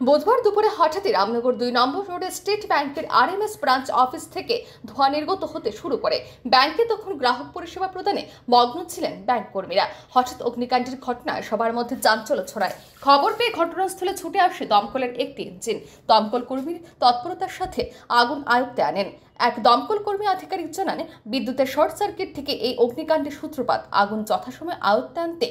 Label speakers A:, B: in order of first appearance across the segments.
A: বুধবার দুপুরে হঠাৎই রামনগর দুই নম্বর রোডে স্টেট ব্যাংকের আর আরএমএস ব্রাঞ্চ অফিস থেকে ধোঁয়া নির্গত হতে শুরু করে। ব্যাংকে তখন গ্রাহক পরিষেবা প্রদানে মগ্ন ছিলেন ব্যাংক কর্মীরা। হঠাৎ অগ্নিকাণ্ডের ঘটনায় সবার মধ্যে চাঞ্চল্য ছড়ায়। খবর পেয়ে ঘটনাস্থলে ছুটে আসে দমকলের একটি ইঞ্জিন। দমকল কর্মীর তৎপরতার সাথে আগুন আয়ত্তে আনেন। এক দমকল কর্মী আধিকারিক জানান, বিদ্যুতের শর্ট সার্কিট থেকে এই অগ্নিকাণ্ডের সূত্রপাত। আগুন যথাসময়ে আয়ত্তে আনতে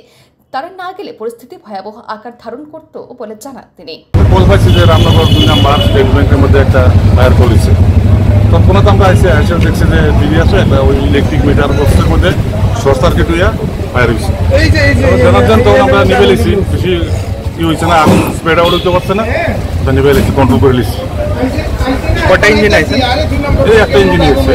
A: তারা না গেলে পরিস্থিতি ভয়াবহ আকার ধারণ করত বলে জানান তিনি।
B: কল পাইছি যে রামনগর দুই নাম্বার স্টেট ব্যাংকের মধ্যে একটা ফায়ার করেছে তৎক্ষণাৎ আমরা দেখছি যে টিভি আছে একটা ওই ইলেকট্রিক মিটার বক্সের মধ্যে শর্ট সার্কিট হইয়া ফায়ার হয়েছে তখন আমরা নিবে লিছি বেশি কি হয়েছে না আগুন স্প্রেড আউট হইতে পারছে না। নিবে লিছি কন্ট্রোল করে লিছি।
C: কটা ইঞ্জিন আছে
B: এই একটা ইঞ্জিন হয়েছে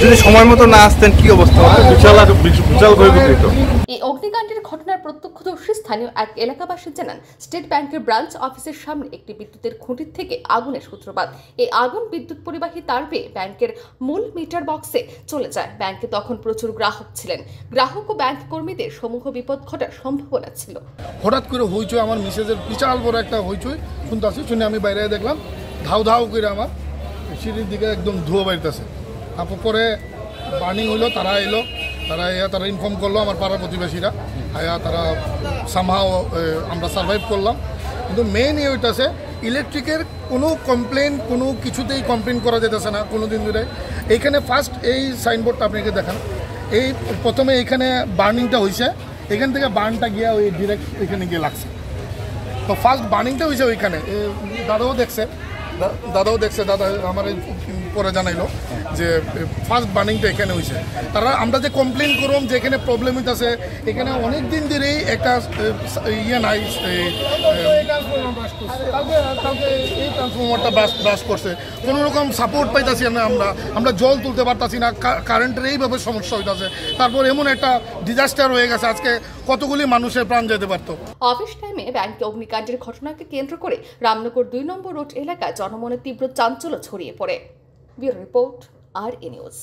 C: যদি সময় মতো না আসতেন কি অবস্থা হতো?
B: বিশাল বিশ- বিশাল ক্ষয়ক্ষতি হতো
A: এই অগ্নিকাণ্ডের ঘটনার প্রত্যক্ষদর্শী স্থানীয় এক এলাকাবাসী জানান স্টেট ব্যাংকের ব্রাঞ্চ অফিসের সামনে একটি বিদ্যুতের খুঁটির থেকে আগুনের সূত্রপাত। এই আগুন বিদ্যুৎ পরিবাহী তার পেয়ে ব্যাংকের মূল মিটার বক্সে চলে যায়। ব্যাংকে তখন প্রচুর গ্রাহক ছিলেন। গ্রাহক ও ব্যাংক কর্মীদের সমূহ বিপদ ঘটার সম্ভাবনা ছিল।
D: হঠাৎ করে হইচই আমার মিসেজের বিশাল বড় একটা হইচই শুনতে আসি শুনে আমি বাইরে দেখলাম। ধাউ ধাউ করে আমার সিঁড়ির দিকে একদম ধুয়ো বাড়িতেছে তারপর পরে বার্নিং হইল, তারা এলো, তারা ইয়া তারা ইনফর্ম করল আমার পাড়ার প্রতিবেশীরা। আয়া তারা সামহাও আমরা সার্ভাইভ করলাম। কিন্তু মেইন ইয়ে হইতেছে ইলেকট্রিকের কোনো কমপ্লেন কোনো কিছুতেই কমপ্লেন করা যেতেছে না কোনো দিন ধরে। এইখানে ফার্স্ট এই সাইনবোর্ডটা আপনাকে দেখান। এই প্রথমে এইখানে বার্নিংটা হয়েছে এখান থেকে বার্নটা গিয়া ওই ডিরেক্ট এখানে গিয়ে লাগছে। তো ফার্স্ট বার্নিংটা হয়েছে ওইখানে। দাদাও দেখছে। দাদাও দেখছে, দাদা আমার পরে জানাইলো যে ফার্স্ট বার্নিংটা এখানে হয়েছে তারা, আমরা যে কমপ্লেন করুম যে এখানে প্রবলেম হইতেছে, এখানে অনেক দিন ধরেই একটা ইয়ে নাই এই, রকম সাপোর্ট পাইতাছি না আমরা। আমরা জল তুলতে পারতাছি না কারেন্টের এইভাবে সমস্যা হইতাছে। তারপর এমন একটা ডিজাস্টার হয়ে গেছে আজকে কতগুলি মানুষের প্রাণ যেতে পারতো।
A: অফিস টাইমে ব্যাংকে অগ্নিকাণ্ডের ঘটনাকে কেন্দ্র করে রামনগর দুই নম্বর রোড এলাকায় জনমনে তীব্র চাঞ্চল্য ছড়িয়ে পড়ে। ব্যুরো রিপোর্ট আর এ নিউজ